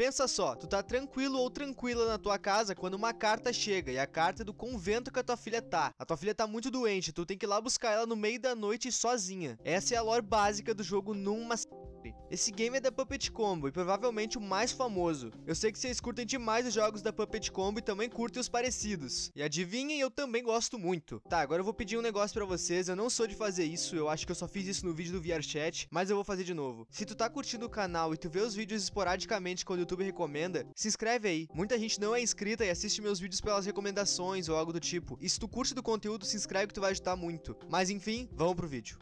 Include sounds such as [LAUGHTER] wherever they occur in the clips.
Pensa só, tu tá tranquilo ou tranquila na tua casa quando uma carta chega, e a carta é do convento que a tua filha tá. A tua filha tá muito doente, tu tem que ir lá buscar ela no meio da noite sozinha. Essa é a lore básica do jogo numa esse game é da Puppet Combo e provavelmente o mais famoso. Eu sei que vocês curtem demais os jogos da Puppet Combo e também curtem os parecidos. E adivinhem, eu também gosto muito. Tá, agora eu vou pedir um negócio pra vocês. Eu não sou de fazer isso, eu acho que eu só fiz isso no vídeo do VRChat, mas eu vou fazer de novo. Se tu tá curtindo o canal e tu vê os vídeos esporadicamente quando YouTube recomenda, se inscreve aí. Muita gente não é inscrita e assiste meus vídeos pelas recomendações ou algo do tipo. E se tu curte do conteúdo, se inscreve que tu vai ajudar muito. Mas enfim, vamos pro vídeo.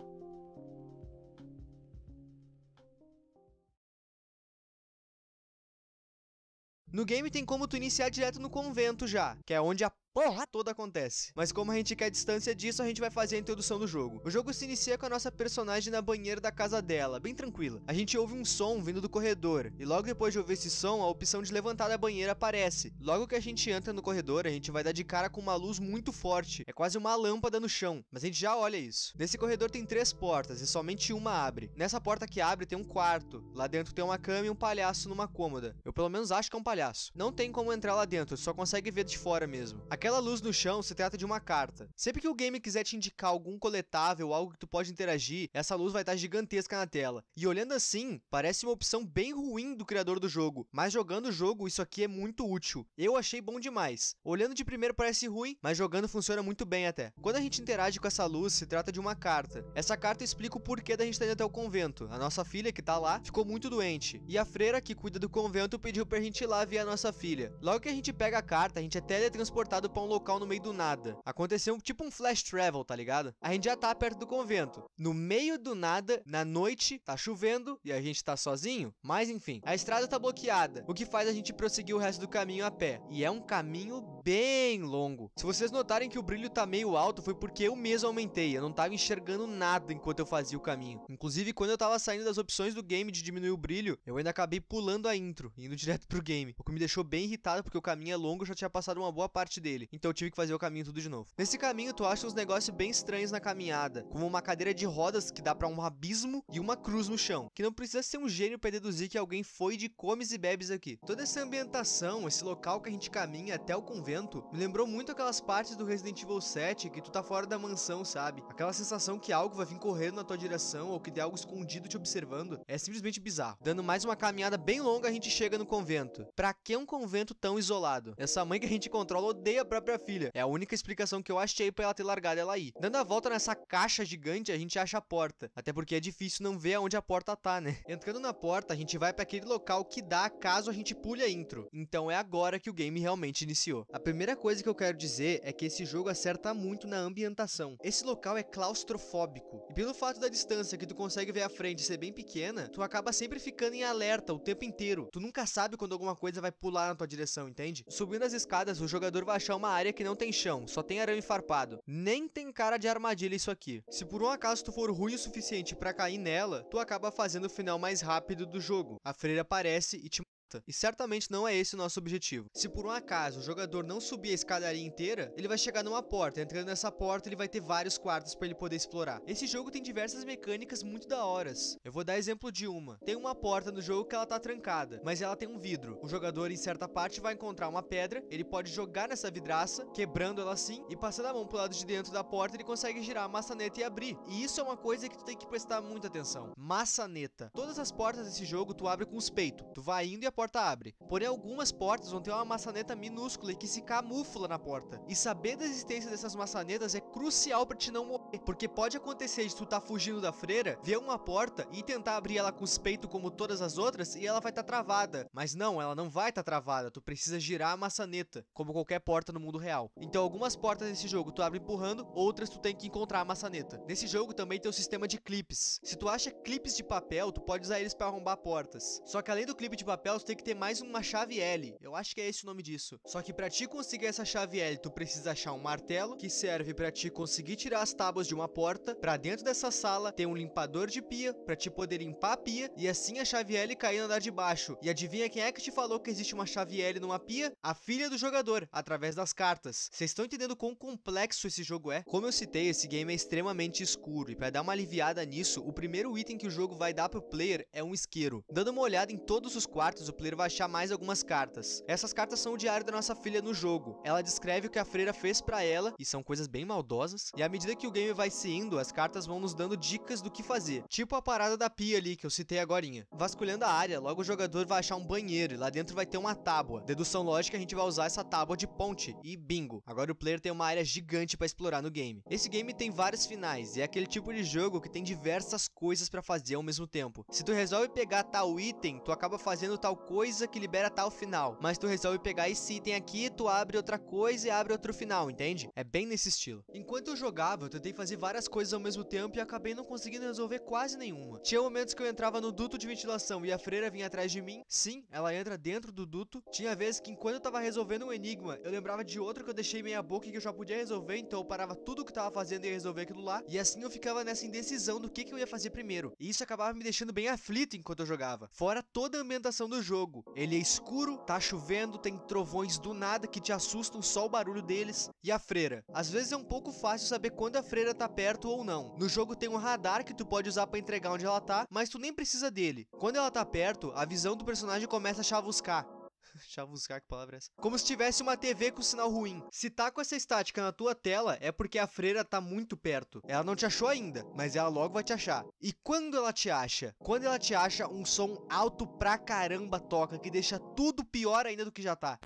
No game tem como tu iniciar direto no convento já, que é onde a porra toda acontece. Mas como a gente quer distância disso, a gente vai fazer a introdução do jogo. O jogo se inicia com a nossa personagem na banheira da casa dela, bem tranquila. A gente ouve um som vindo do corredor, e logo depois de ouvir esse som, a opção de levantar da banheira aparece. Logo que a gente entra no corredor, a gente vai dar de cara com uma luz muito forte, é quase uma lâmpada no chão, mas a gente já olha isso. Nesse corredor tem três portas, e somente uma abre. Nessa porta que abre tem um quarto, lá dentro tem uma cama e um palhaço numa cômoda. Eu pelo menos acho que é um palhaço. Não tem como entrar lá dentro, só consegue ver de fora mesmo. Aquela Aquela luz no chão se trata de uma carta. Sempre que o game quiser te indicar algum coletável, algo que tu pode interagir, essa luz vai estar gigantesca na tela. E olhando assim, parece uma opção bem ruim do criador do jogo, mas jogando o jogo isso aqui é muito útil. Eu achei bom demais. Olhando de primeiro parece ruim, mas jogando funciona muito bem até. Quando a gente interage com essa luz, se trata de uma carta. Essa carta explica o porquê da gente estar indo até o convento. A nossa filha, que tá lá, ficou muito doente. E a freira, que cuida do convento, pediu pra gente ir lá ver a nossa filha. Logo que a gente pega a carta, a gente é teletransportado pra um local no meio do nada. Aconteceu tipo um flash travel, tá ligado? A gente já tá perto do convento. No meio do nada, na noite, tá chovendo e a gente tá sozinho. Mas enfim, a estrada tá bloqueada, o que faz a gente prosseguir o resto do caminho a pé. E é um caminho bem longo. Se vocês notarem que o brilho tá meio alto, foi porque eu mesmo aumentei. Eu não tava enxergando nada enquanto eu fazia o caminho. Inclusive, quando eu tava saindo das opções do game de diminuir o brilho, eu ainda acabei pulando a intro, indo [LAUGHS] direto pro game. O que me deixou bem irritado porque o caminho é longo e eu já tinha passado uma boa parte dele. Então eu tive que fazer o caminho tudo de novo. Nesse caminho, tu acha uns negócios bem estranhos na caminhada, como uma cadeira de rodas que dá para um abismo e uma cruz no chão, que não precisa ser um gênio para deduzir que alguém foi de comes e bebes aqui. Toda essa ambientação, esse local que a gente caminha até o convento, me lembrou muito aquelas partes do Resident Evil 7 que tu tá fora da mansão, sabe? Aquela sensação que algo vai vir correndo na tua direção ou que tem algo escondido te observando. É simplesmente bizarro. Dando mais uma caminhada bem longa, a gente chega no convento. Pra que um convento tão isolado? Essa mãe que a gente controla odeia própria filha. É a única explicação que eu achei pra ela ter largado ela aí. Dando a volta nessa caixa gigante, a gente acha a porta. Até porque é difícil não ver aonde a porta tá, né? [LAUGHS] Entrando na porta, a gente vai para aquele local que dá caso a gente pule a intro. Então é agora que o game realmente iniciou. A primeira coisa que eu quero dizer é que esse jogo acerta muito na ambientação. Esse local é claustrofóbico. E pelo fato da distância que tu consegue ver à frente ser bem pequena, tu acaba sempre ficando em alerta o tempo inteiro. Tu nunca sabe quando alguma coisa vai pular na tua direção, entende? Subindo as escadas, o jogador vai achar uma área que não tem chão, só tem arame farpado. Nem tem cara de armadilha isso aqui. Se por um acaso tu for ruim o suficiente para cair nela, tu acaba fazendo o final mais rápido do jogo. A freira aparece e te e certamente não é esse o nosso objetivo. Se por um acaso o jogador não subir a escadaria inteira, ele vai chegar numa porta. Entrando nessa porta, ele vai ter vários quartos para ele poder explorar. Esse jogo tem diversas mecânicas muito da horas. Eu vou dar exemplo de uma. Tem uma porta no jogo que ela tá trancada, mas ela tem um vidro. O jogador em certa parte vai encontrar uma pedra, ele pode jogar nessa vidraça, quebrando ela assim, e passando a mão pro lado de dentro da porta, ele consegue girar a maçaneta e abrir. E isso é uma coisa que tu tem que prestar muita atenção. Maçaneta. Todas as portas desse jogo tu abre com os peitos. Tu vai indo e a porta abre. Porém, algumas portas vão ter uma maçaneta minúscula e que se camufla na porta. E saber da existência dessas maçanetas é crucial para te não morrer, porque pode acontecer de tu tá fugindo da freira, ver uma porta e tentar abrir ela com os peitos como todas as outras e ela vai estar tá travada. Mas não, ela não vai estar tá travada, tu precisa girar a maçaneta, como qualquer porta no mundo real. Então, algumas portas desse jogo tu abre empurrando, outras tu tem que encontrar a maçaneta. Nesse jogo também tem o sistema de clips. Se tu acha clipes de papel, tu pode usar eles para arrombar portas. Só que além do clipe de papel, tem que ter mais uma chave L. Eu acho que é esse o nome disso. Só que para ti conseguir essa chave L, tu precisa achar um martelo que serve para ti conseguir tirar as tábuas de uma porta. Para dentro dessa sala tem um limpador de pia para te poder limpar a pia e assim a chave L cair no andar de baixo. E adivinha quem é que te falou que existe uma chave L numa pia? A filha do jogador, através das cartas. Vocês estão entendendo quão complexo esse jogo é? Como eu citei, esse game é extremamente escuro e para dar uma aliviada nisso, o primeiro item que o jogo vai dar pro player é um isqueiro. Dando uma olhada em todos os quartos, o player vai achar mais algumas cartas. Essas cartas são o diário da nossa filha no jogo. Ela descreve o que a freira fez para ela, e são coisas bem maldosas. E à medida que o game vai se indo, as cartas vão nos dando dicas do que fazer. Tipo a parada da pia ali, que eu citei agorinha. Vasculhando a área, logo o jogador vai achar um banheiro, e lá dentro vai ter uma tábua. Dedução lógica, a gente vai usar essa tábua de ponte, e bingo. Agora o player tem uma área gigante para explorar no game. Esse game tem vários finais, e é aquele tipo de jogo que tem diversas coisas para fazer ao mesmo tempo. Se tu resolve pegar tal item, tu acaba fazendo tal coisa que libera tal final. Mas tu resolve pegar esse item aqui, tu abre outra coisa e abre outro final, entende? É bem nesse estilo. Enquanto eu jogava, eu tentei fazer várias coisas ao mesmo tempo e acabei não conseguindo resolver quase nenhuma. Tinha momentos que eu entrava no duto de ventilação e a freira vinha atrás de mim. Sim, ela entra dentro do duto. Tinha vezes que enquanto eu tava resolvendo um enigma, eu lembrava de outro que eu deixei meia boca e que eu já podia resolver, então eu parava tudo que tava fazendo e ia resolver aquilo lá. E assim eu ficava nessa indecisão do que, que eu ia fazer primeiro. E isso acabava me deixando bem aflito enquanto eu jogava. Fora toda a ambientação do jogo. Ele é escuro, tá chovendo, tem trovões do nada que te assustam só o barulho deles. E a freira. Às vezes é um pouco fácil saber quando a freira tá perto ou não. No jogo tem um radar que tu pode usar para entregar onde ela tá, mas tu nem precisa dele. Quando ela tá perto, a visão do personagem começa a chavuscar. [LAUGHS] Chavuscar, que palavra é essa? Como se tivesse uma TV com sinal ruim. Se tá com essa estática na tua tela, é porque a freira tá muito perto. Ela não te achou ainda, mas ela logo vai te achar. E quando ela te acha? Quando ela te acha, um som alto pra caramba toca, que deixa tudo pior ainda do que já tá.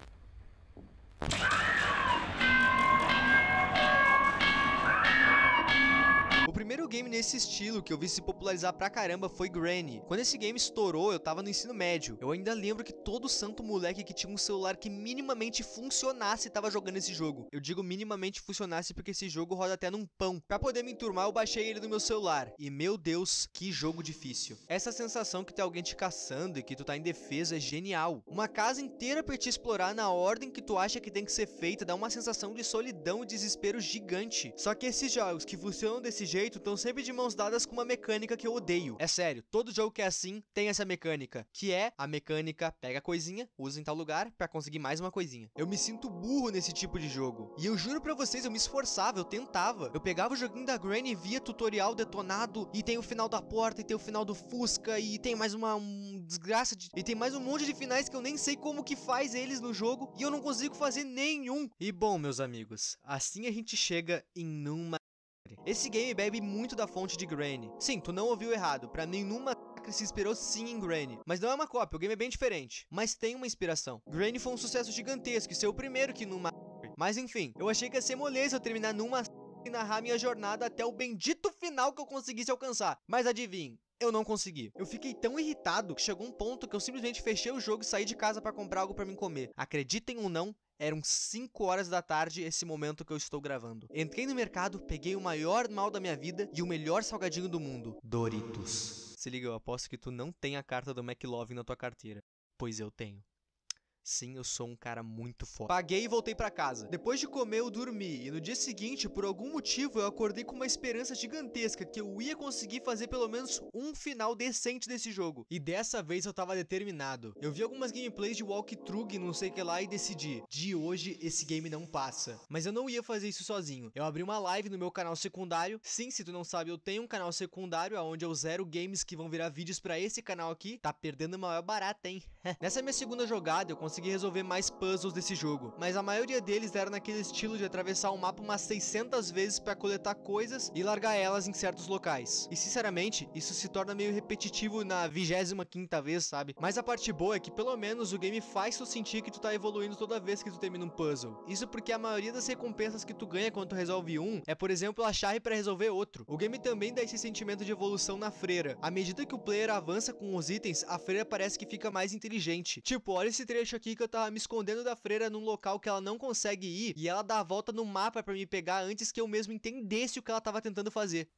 O game nesse estilo que eu vi se popularizar pra caramba foi Granny. Quando esse game estourou, eu tava no ensino médio. Eu ainda lembro que todo santo moleque que tinha um celular que minimamente funcionasse tava jogando esse jogo. Eu digo minimamente funcionasse porque esse jogo roda até num pão. Pra poder me enturmar, eu baixei ele no meu celular. E meu Deus, que jogo difícil. Essa sensação que tem alguém te caçando e que tu tá em defesa é genial. Uma casa inteira pra te explorar na ordem que tu acha que tem que ser feita dá uma sensação de solidão e desespero gigante. Só que esses jogos que funcionam desse jeito estão sempre de mãos dadas com uma mecânica que eu odeio. É sério, todo jogo que é assim tem essa mecânica, que é a mecânica pega a coisinha, usa em tal lugar para conseguir mais uma coisinha. Eu me sinto burro nesse tipo de jogo. E eu juro para vocês, eu me esforçava, eu tentava. Eu pegava o joguinho da Granny, via tutorial detonado e tem o final da porta e tem o final do Fusca e tem mais uma um desgraça de... e tem mais um monte de finais que eu nem sei como que faz eles no jogo e eu não consigo fazer nenhum. E bom, meus amigos, assim a gente chega em numa esse game bebe muito da fonte de Granny. Sim, tu não ouviu errado, pra mim numa se inspirou sim em Granny, mas não é uma cópia, o game é bem diferente, mas tem uma inspiração. Granny foi um sucesso gigantesco e ser o primeiro que numa mas enfim, eu achei que ia ser moleza eu terminar numa e narrar minha jornada até o bendito final que eu conseguisse alcançar. Mas adivinhe, eu não consegui. Eu fiquei tão irritado que chegou um ponto que eu simplesmente fechei o jogo e saí de casa para comprar algo para me comer. Acreditem ou não, eram 5 horas da tarde esse momento que eu estou gravando. Entrei no mercado, peguei o maior mal da minha vida e o melhor salgadinho do mundo: Doritos. Se liga, eu aposto que tu não tem a carta do McLovin na tua carteira. Pois eu tenho. Sim, eu sou um cara muito foda. Paguei e voltei para casa. Depois de comer, eu dormi. E no dia seguinte, por algum motivo, eu acordei com uma esperança gigantesca que eu ia conseguir fazer pelo menos um final decente desse jogo. E dessa vez eu tava determinado. Eu vi algumas gameplays de walkthrough não sei o que lá e decidi. De hoje, esse game não passa. Mas eu não ia fazer isso sozinho. Eu abri uma live no meu canal secundário. Sim, se tu não sabe, eu tenho um canal secundário onde eu zero games que vão virar vídeos para esse canal aqui. Tá perdendo maior barata, hein? [LAUGHS] Nessa minha segunda jogada, eu consegui consegui resolver mais puzzles desse jogo, mas a maioria deles era naquele estilo de atravessar o mapa umas 600 vezes para coletar coisas e largar elas em certos locais. E sinceramente, isso se torna meio repetitivo na 25ª vez, sabe? Mas a parte boa é que pelo menos o game faz tu sentir que tu tá evoluindo toda vez que tu termina um puzzle. Isso porque a maioria das recompensas que tu ganha quando tu resolve um é, por exemplo, a chave para resolver outro. O game também dá esse sentimento de evolução na freira. À medida que o player avança com os itens, a freira parece que fica mais inteligente. Tipo, olha esse trecho aqui que eu tava me escondendo da freira num local que ela não consegue ir e ela dá a volta no mapa para me pegar antes que eu mesmo entendesse o que ela tava tentando fazer.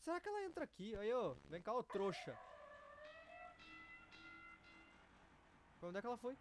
Será que ela entra aqui? Aí, ó, vem cá, ô trouxa. Pra onde é que ela foi?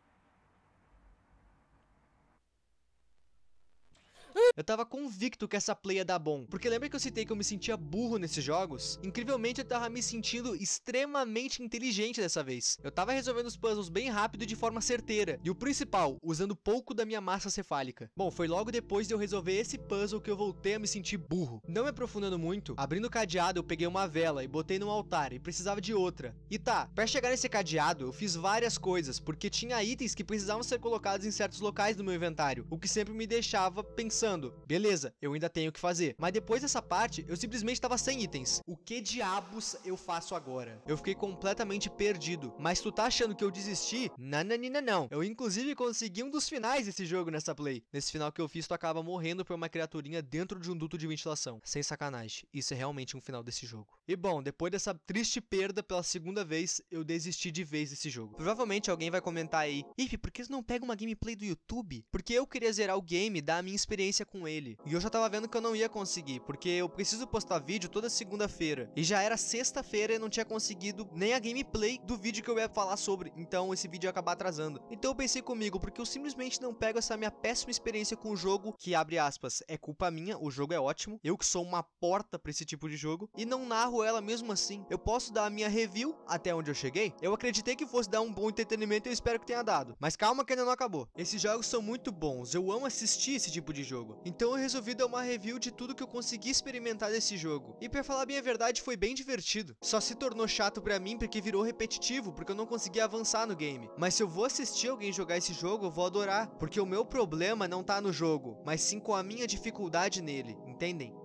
Eu tava convicto que essa play ia dar bom, porque lembra que eu citei que eu me sentia burro nesses jogos? Incrivelmente eu tava me sentindo extremamente inteligente dessa vez. Eu tava resolvendo os puzzles bem rápido e de forma certeira, e o principal, usando pouco da minha massa cefálica. Bom, foi logo depois de eu resolver esse puzzle que eu voltei a me sentir burro. Não me aprofundando muito, abrindo o cadeado eu peguei uma vela e botei no altar e precisava de outra. E tá, para chegar nesse cadeado eu fiz várias coisas, porque tinha itens que precisavam ser colocados em certos locais do meu inventário, o que sempre me deixava pensando, beleza, eu ainda tenho que fazer. Mas depois dessa parte, eu simplesmente estava sem itens. O que diabos eu faço agora? Eu fiquei completamente perdido. Mas tu tá achando que eu desisti? Nananina não. Eu inclusive consegui um dos finais desse jogo nessa play. Nesse final que eu fiz, tu acaba morrendo por uma criaturinha dentro de um duto de ventilação. Sem sacanagem. Isso é realmente um final desse jogo. E bom, depois dessa triste perda pela segunda vez, eu desisti de vez desse jogo. Provavelmente alguém vai comentar aí, Ife, por que você não pega uma gameplay do YouTube? Porque eu queria zerar o game, dar a minha experiência com ele. E eu já tava vendo que eu não ia conseguir, porque eu preciso postar vídeo toda segunda-feira. E já era sexta-feira e não tinha conseguido nem a gameplay do vídeo que eu ia falar sobre. Então esse vídeo ia acabar atrasando. Então eu pensei comigo, porque eu simplesmente não pego essa minha péssima experiência com o jogo, que abre aspas, é culpa minha, o jogo é ótimo. Eu que sou uma porta para esse tipo de jogo. E não narro ela mesmo assim. Eu posso dar a minha review até onde eu cheguei. Eu acreditei que fosse dar um bom entretenimento e eu espero que tenha dado. Mas calma que ainda não acabou. Esses jogos são muito bons. Eu amo assistir esse tipo de jogo. Então eu resolvi dar uma review de tudo que eu consegui experimentar desse jogo. E para falar bem a verdade, foi bem divertido. Só se tornou chato para mim porque virou repetitivo, porque eu não conseguia avançar no game. Mas se eu vou assistir alguém jogar esse jogo, eu vou adorar, porque o meu problema não tá no jogo, mas sim com a minha dificuldade nele, entendem?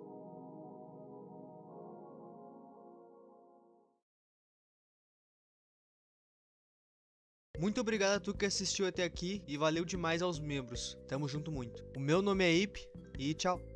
Muito obrigado a tu que assistiu até aqui e valeu demais aos membros. Tamo junto muito. O meu nome é Ip e tchau.